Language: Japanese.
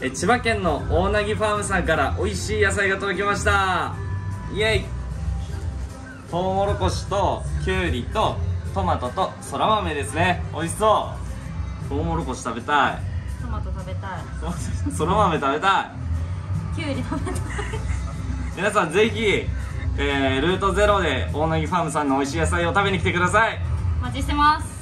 え千葉県の大凪ファームさんから美味しい野菜が届きました。イエイ。トウモロコシときゅうりとトマトとそら豆ですね。美味しそう。トウモロコシ食べたい。トマト食べたい。そら豆食べたい。きゅうり食べたい。皆さんぜひ、えールートゼロで大凪ファームさんの美味しい野菜を食べに来てください。お待ちしてます。